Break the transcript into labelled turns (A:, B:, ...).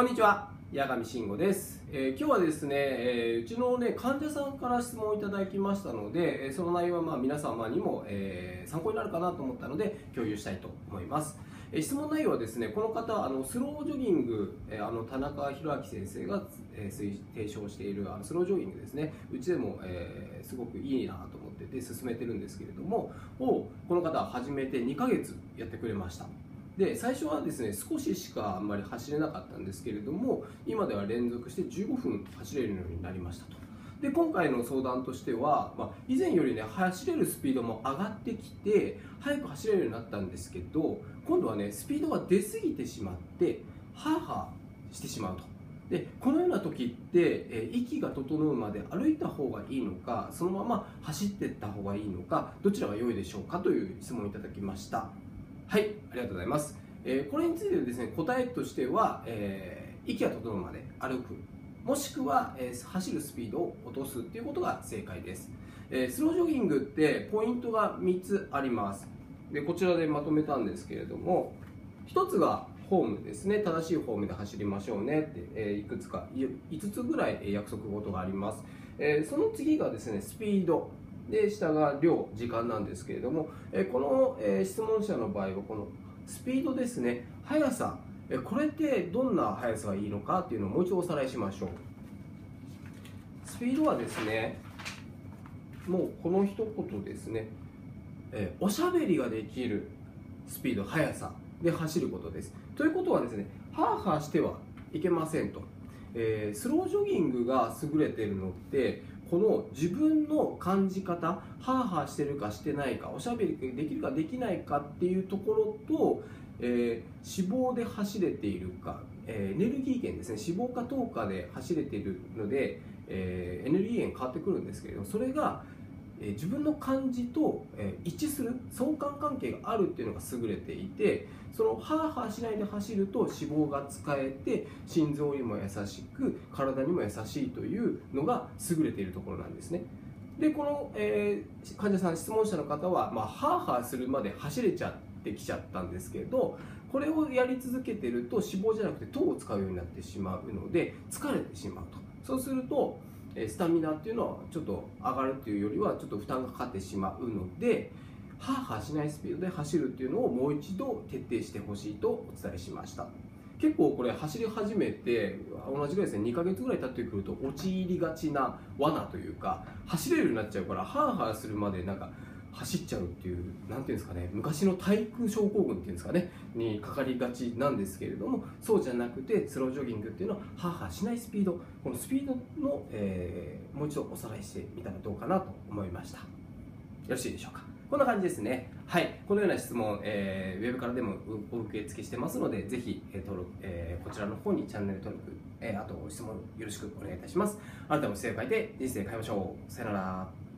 A: こんにちは八神慎吾です、えー、今日はですね、えー、うちの、ね、患者さんから質問をいただきましたので、えその内容はまあ皆様にも、え参考になるかなと思ったので共有したいと思います、え質問内容はですねこの方あのスロージョギング、えあの田中宏明先生が、え提唱しているあのスロージョギングですね。うちでも、えすごくいいなと思ってて進めてるんですけれどもをこの方は始めて2ヶ月やってくれました。で最初はですね少ししかあんまり走れなかったんですけれども今では連続して15分走れるようになりましたと。で今回の相談としては、まあ、以前よりね走れるスピードも上がってきて速く走れるようになったんですけど今度はねスピードが出過ぎてしまってハーハーしてしまうと。でこのような時って、え息が整うまで歩いた方がいいのかそのまま走っていった方がいいのかどちらが良いでしょうかという質問をいただきました。はいありがとうございます、えー、これについてですね答えとしては、えー、息が整うまで歩くもしくは、えー、走るスピードを落とすっていうことが正解です、えー、スロージョギングってポイントが3つあります。でこちらでまとめたんですけれども1つがホームですね。正しいホームで走りましょうね。って、えー、いくつか5つぐらい約束事があります、えー、その次がですねスピード。で下が量時間なんですけれども、えこの、え質問者の場合はこのスピードですね。速さ。えこれってどんな速さがいいのかっていうのをもう一度おさらいしましょう。スピードはですねもうこの一言ですね、えおしゃべりができるスピード速さ。で走ることです。ということはですねハーハーしてはいけませんと、えー、スロージョギングが優れてるのってこの自分の感じ方ハーハーしてるかしてないかおしゃべりできるかできないかっていうところと、えー、脂肪で走れているか、えー、エネルギー源ですね。脂肪か糖かで走れているので、えー、エネルギー源変わってくるんですけれどそれがえ自分の感じと、え一致する相関関係があるっていうのが優れていてそのハーハーしないで走ると脂肪が使えて心臓にも優しく体にも優しいというのが優れているところなんですね。でこの、えー、患者さん質問者の方は、まあ、ハーハーするまで走れちゃってきちゃったんですけどこれをやり続けてると脂肪じゃなくて糖を使うようになってしまうので疲れてしまうと。そうするとスタミナっていうのはちょっと上がるっていうよりはちょっと負担がかかってしまうのでハーハーしないスピードで走るっていうのをもう一度徹底してほしいとお伝えしました。結構これ走り始めて同じぐらいですね。2ヶ月ぐらい経ってくると陥りがちな罠というか走れるようになっちゃうからハーハーするまでなんか走っちゃうっていう何ていうんですかね昔の体育症候群っていうんですかねにかかりがちなんですけれどもそうじゃなくてスロージョギングっていうのはハーハーしないスピードこのスピードの、えー、もう一度おさらいしてみたらどうかなと思いましたよろしいでしょうかこんな感じですね。はい。このような質問、えー、ウェブからでもお受け付けしてますので、ぜひ、えー、登録、えー、こちらの方にチャンネル登録、えー、あと質問よろしくお願いいたします。あなたも正解で人生変えましょう。さよなら。